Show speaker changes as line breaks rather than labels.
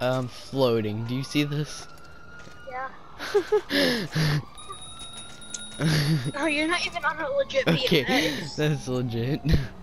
um, floating. Do you see this?
Yeah. Oh, you're not even on a legit
okay, that's legit.